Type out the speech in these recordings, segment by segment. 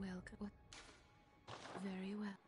Welcome. Very well.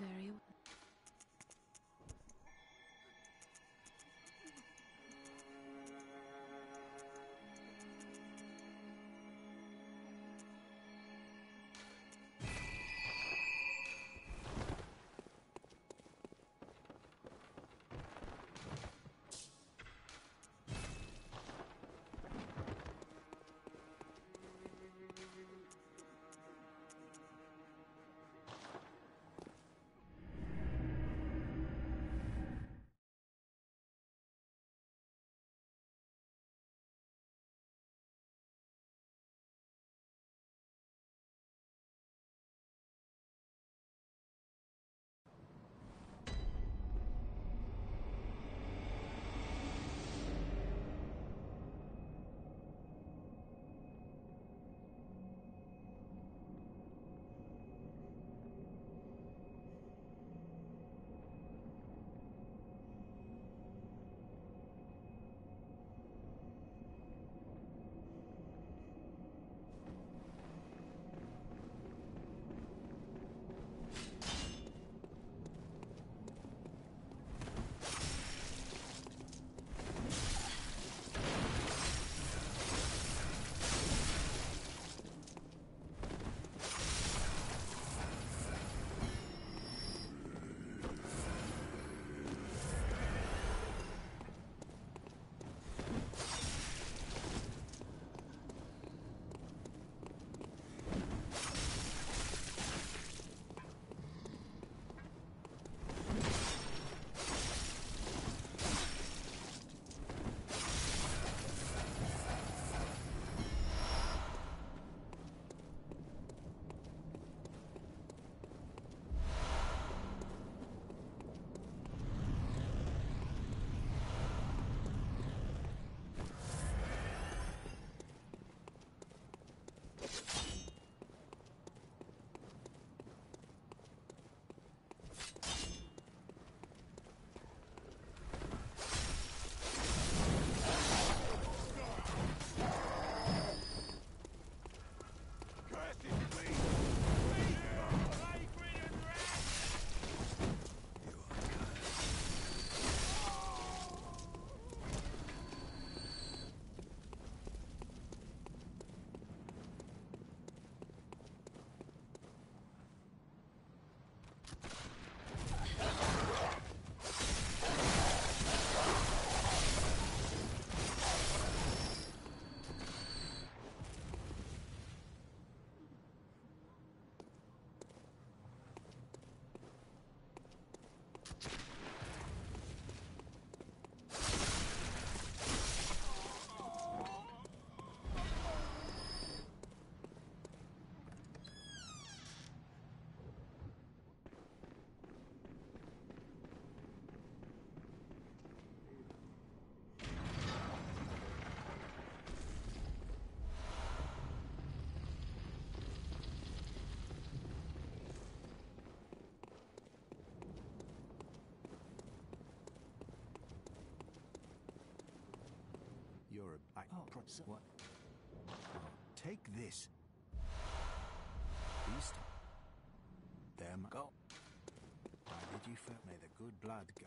Very so- what? Take this. Beast. Them. Go. Why did you feel? May the good blood go.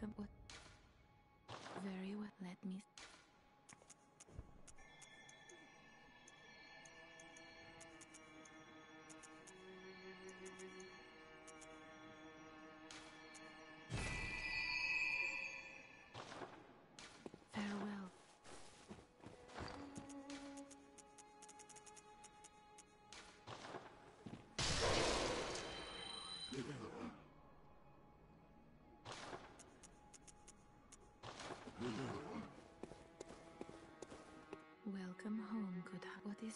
Welcome. Very well. Let me.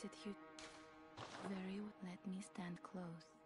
Good heart. What is it you... Very well. Let me stand close.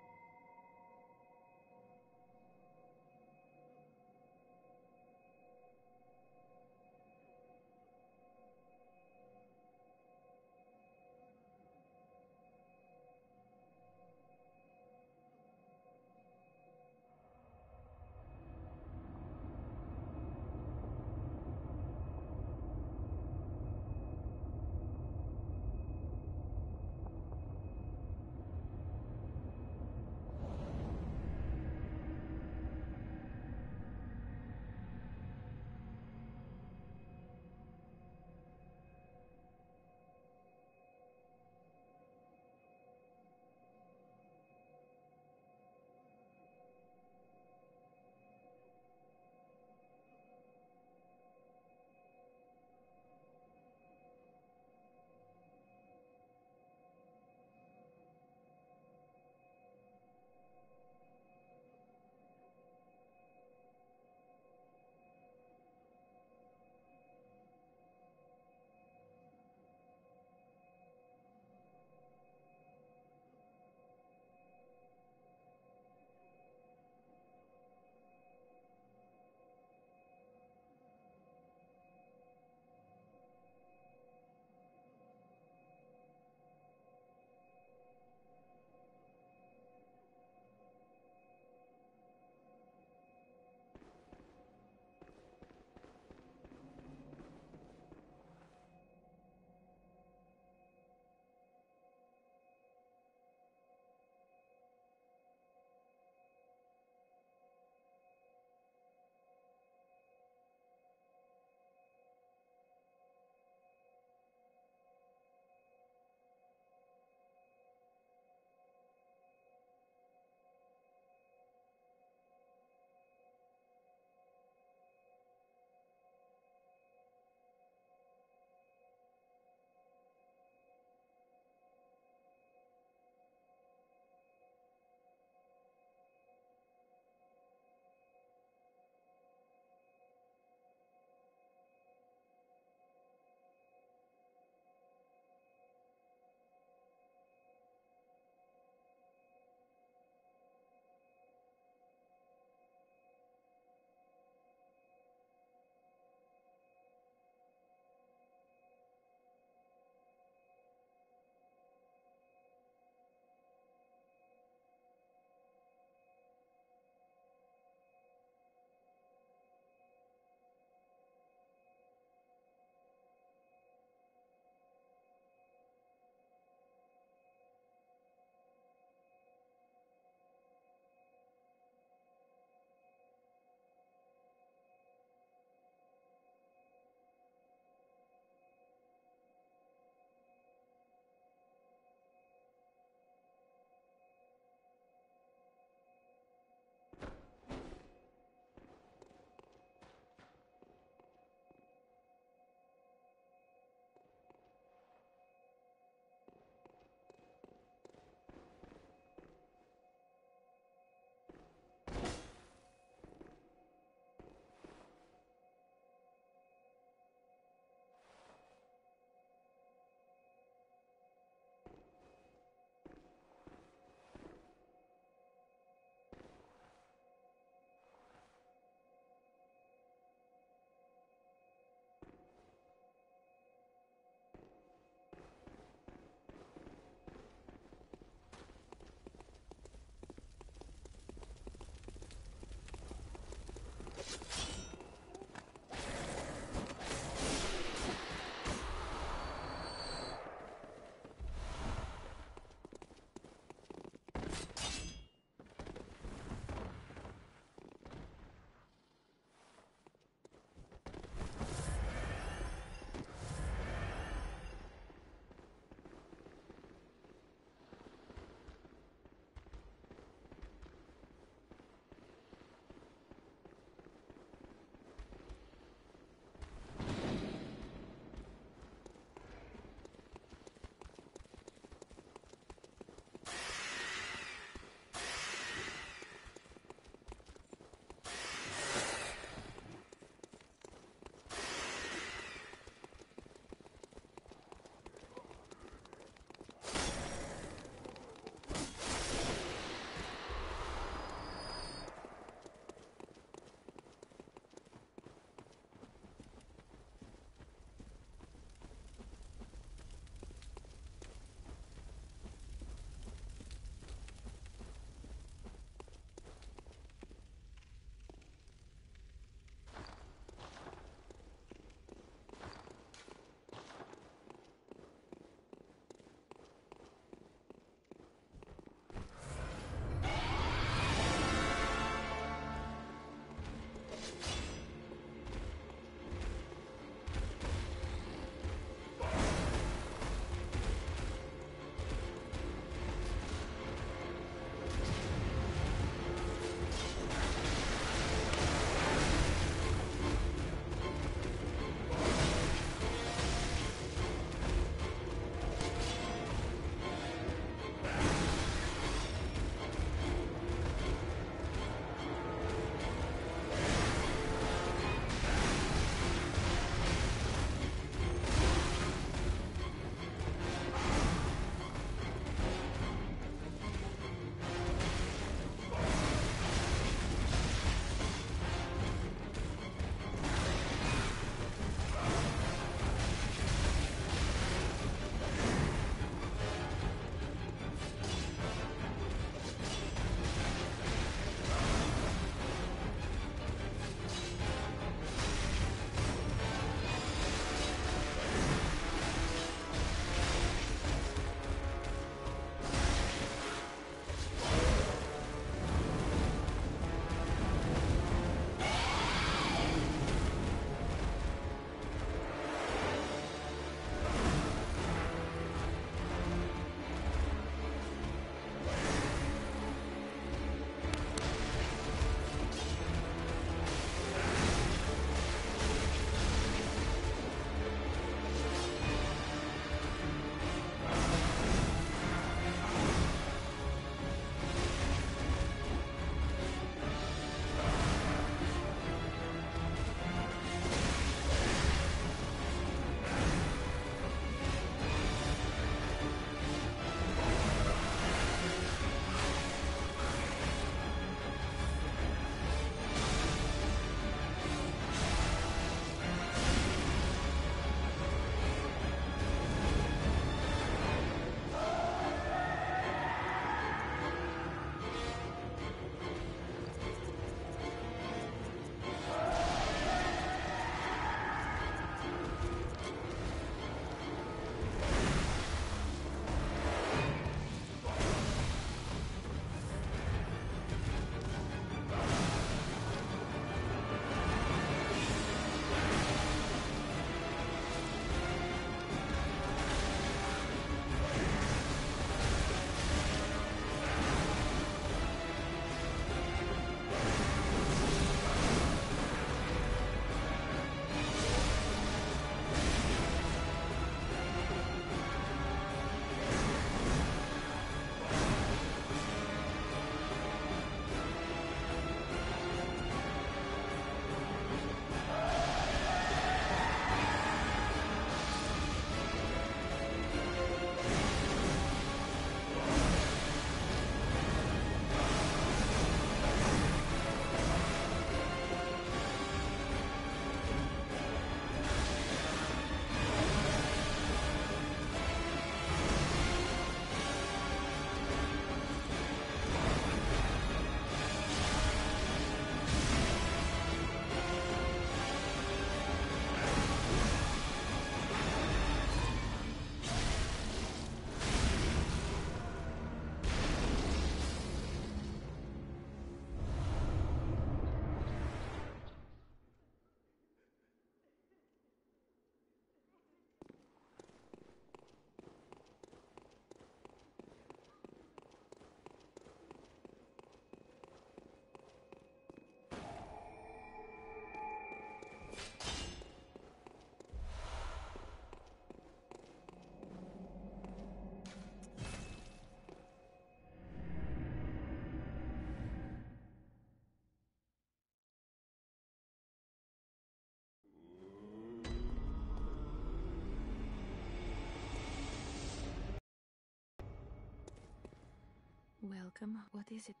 Welcome. What is it?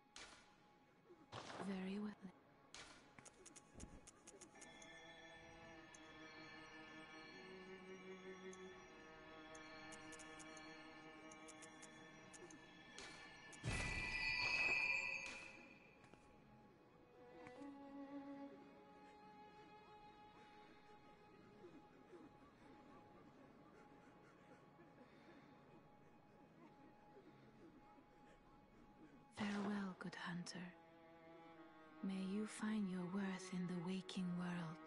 Hunter. May you find your worth in the waking world.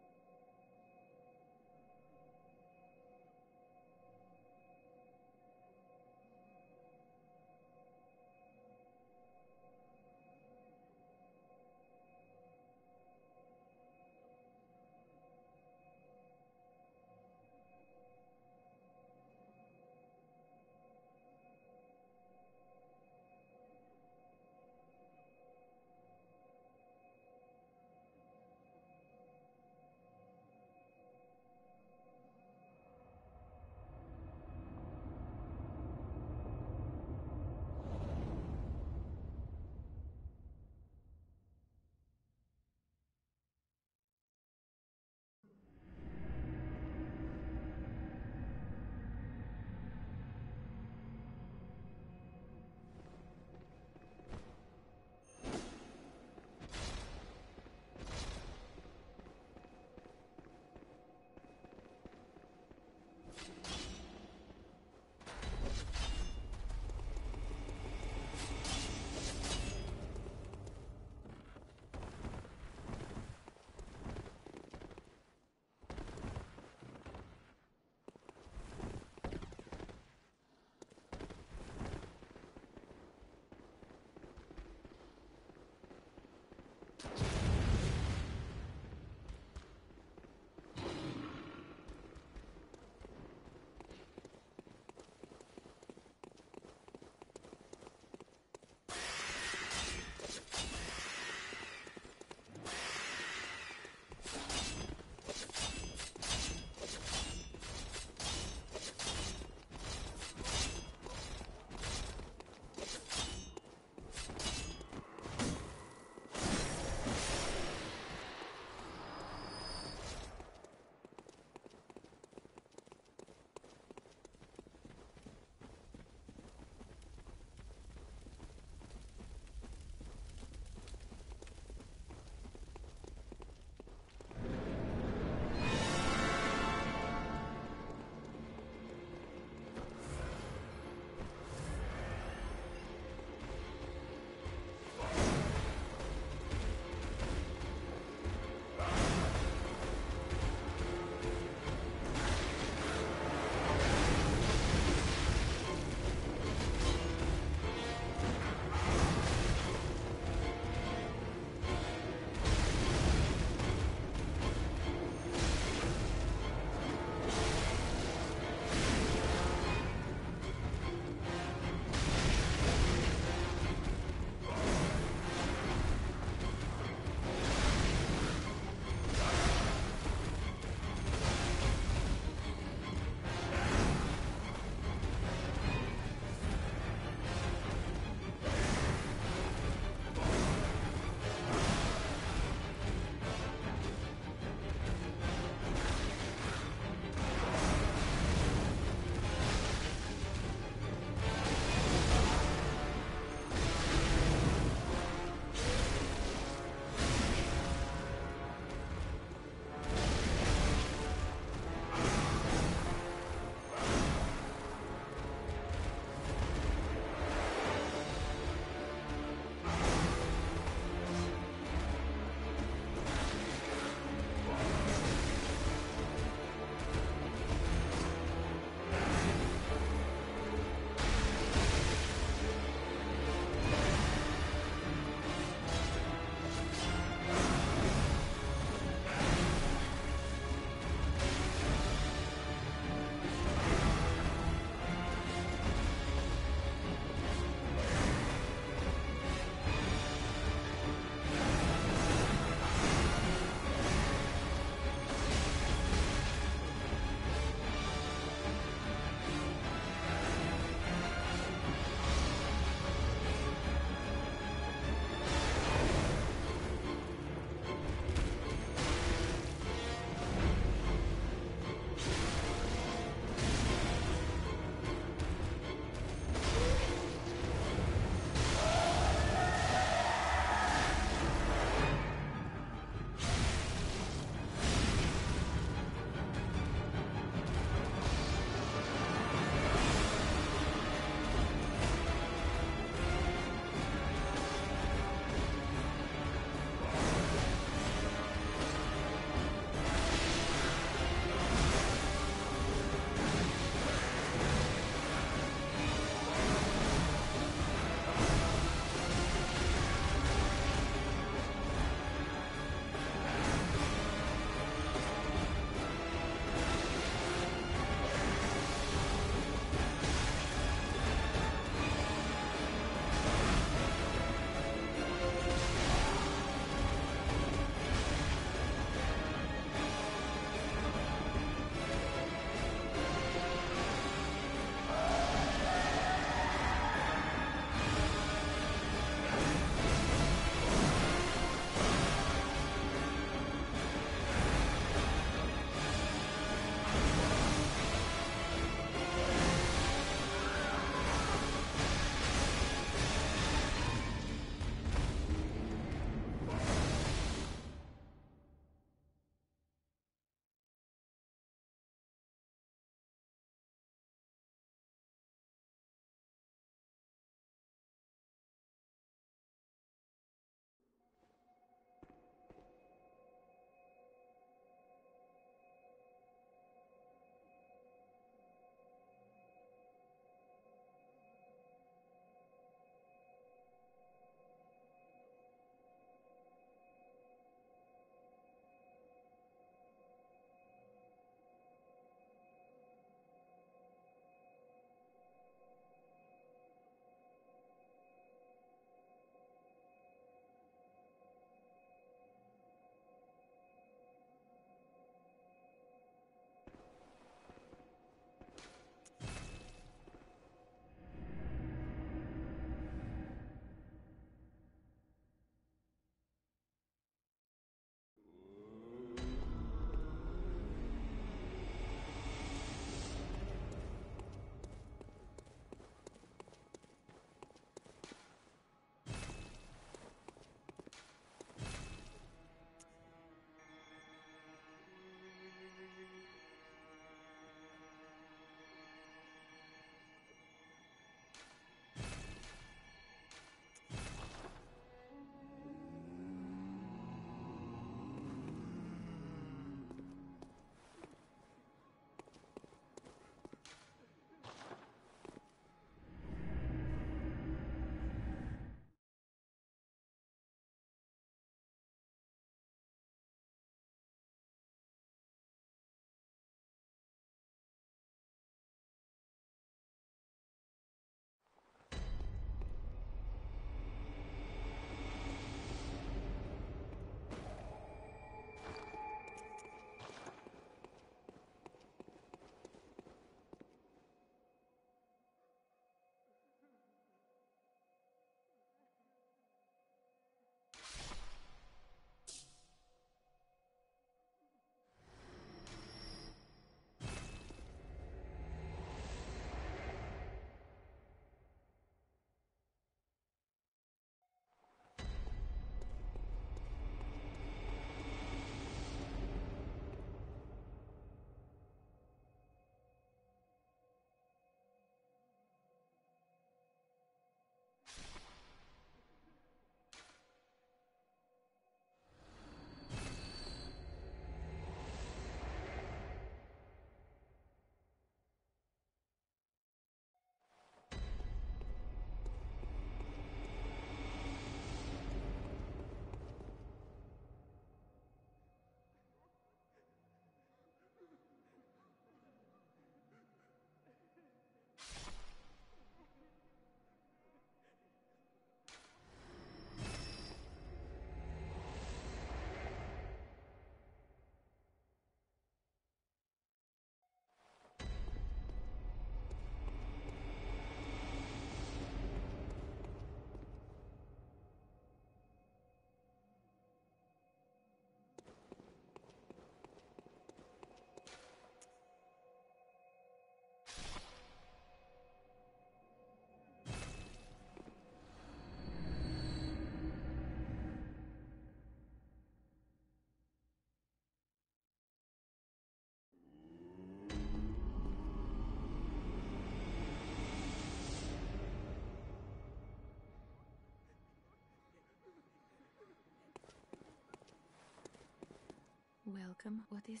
Welcome. What is?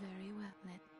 Very well. Let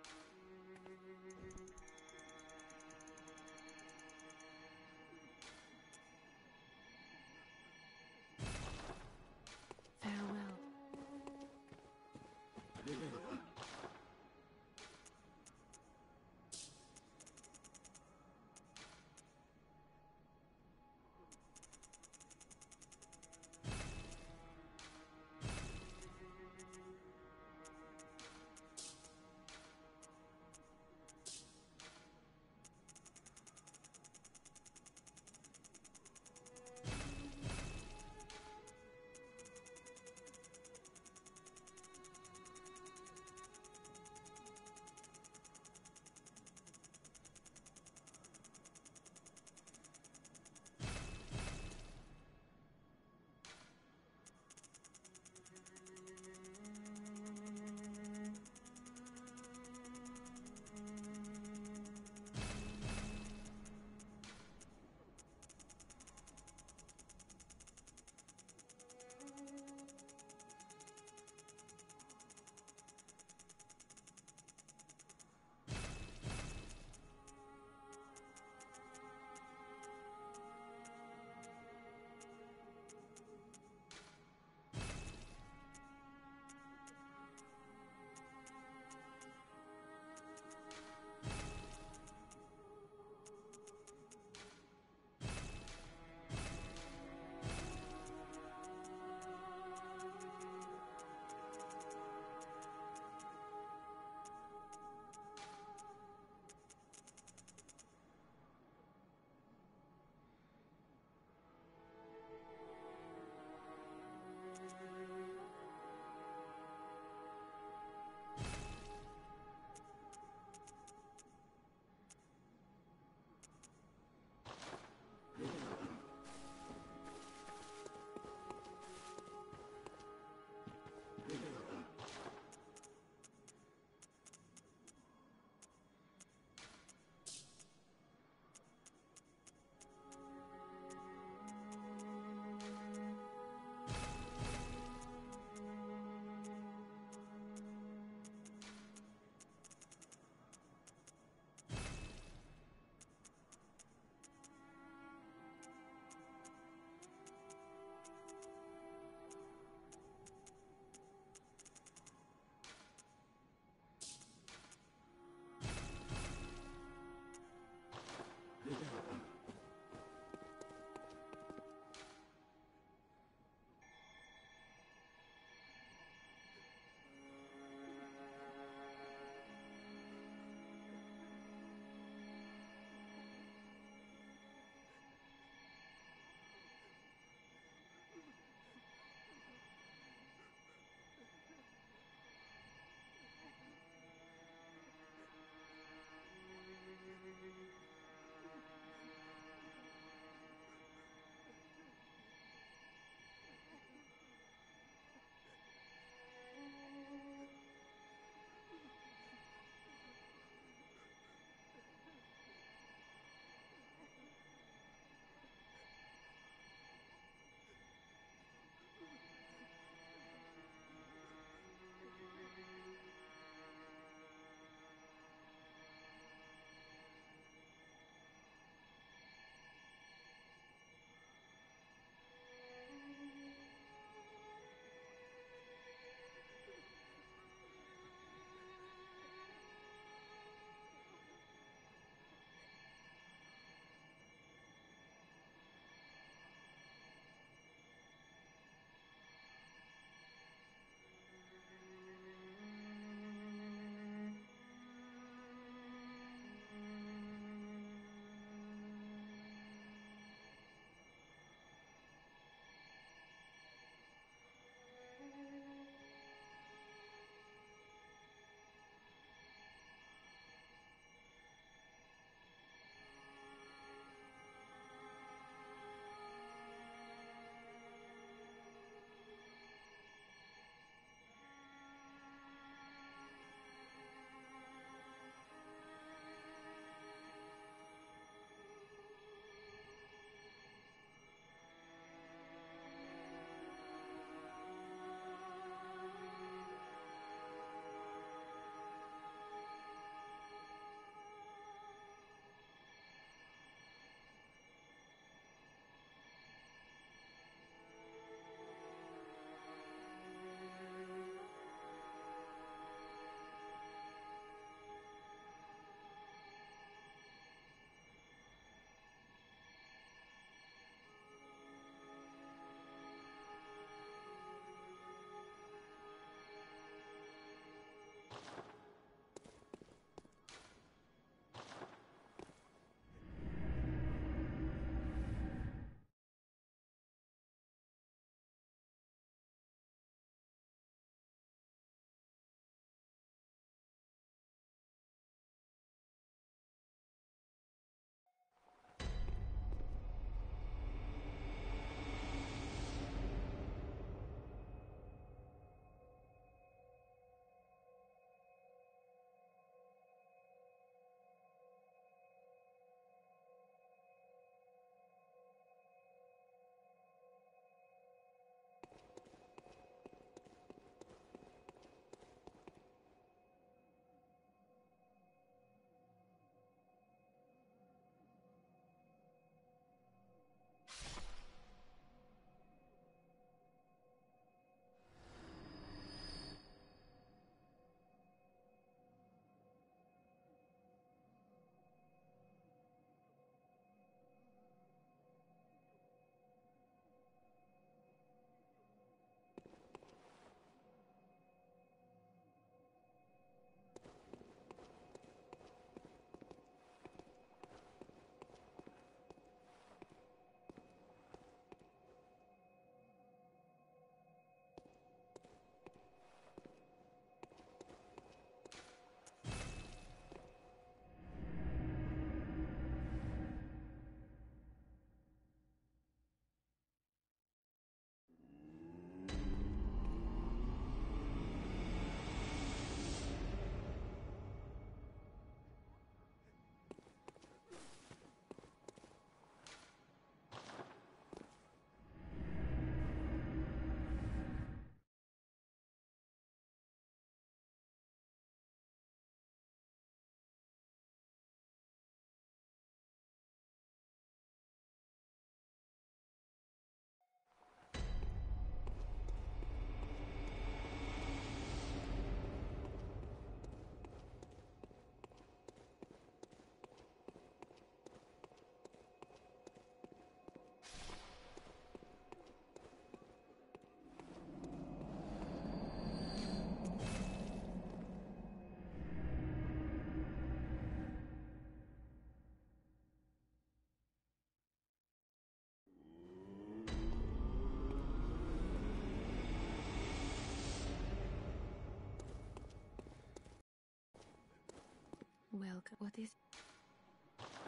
Welcome. What is?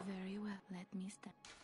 Very well. Let me stand.